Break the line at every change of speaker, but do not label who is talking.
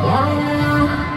Yeah.